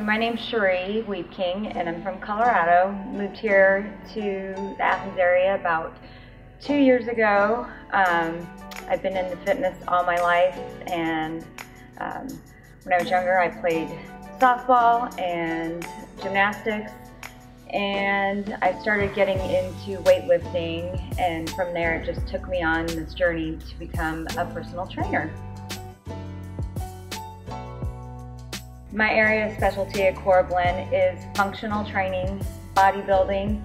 My name's Cheri Wiepking, and I'm from Colorado. Moved here to the Athens area about two years ago. Um, I've been into fitness all my life, and um, when I was younger, I played softball and gymnastics, and I started getting into weightlifting, and from there, it just took me on this journey to become a personal trainer. My area of specialty at Core Blend is functional training, bodybuilding,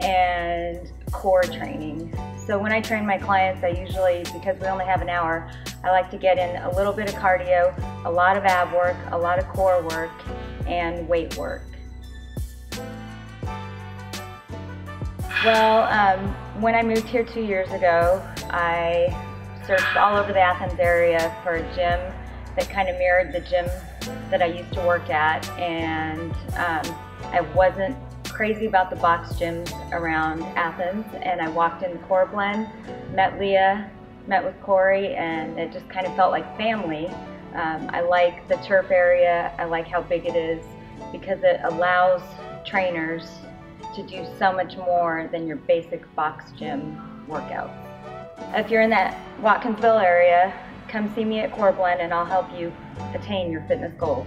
and core training. So when I train my clients, I usually, because we only have an hour, I like to get in a little bit of cardio, a lot of ab work, a lot of core work, and weight work. Well, um, when I moved here two years ago, I searched all over the Athens area for a gym that kind of mirrored the gym that I used to work at, and um, I wasn't crazy about the box gyms around Athens, and I walked in Core Blend, met Leah, met with Corey, and it just kind of felt like family. Um, I like the turf area, I like how big it is, because it allows trainers to do so much more than your basic box gym workouts. If you're in that Watkinsville area, come see me at Coreblend and I'll help you attain your fitness goals.